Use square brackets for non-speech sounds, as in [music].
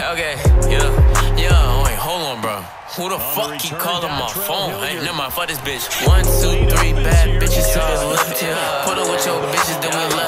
[laughs] Okay, yeah, yeah. Wait, hold on, bro. Who the fuck keep calling my phone? Hey, never mind, fuck this bitch. One, two, three, bad bitches, so I left here. Put up with your bitches, then we left. We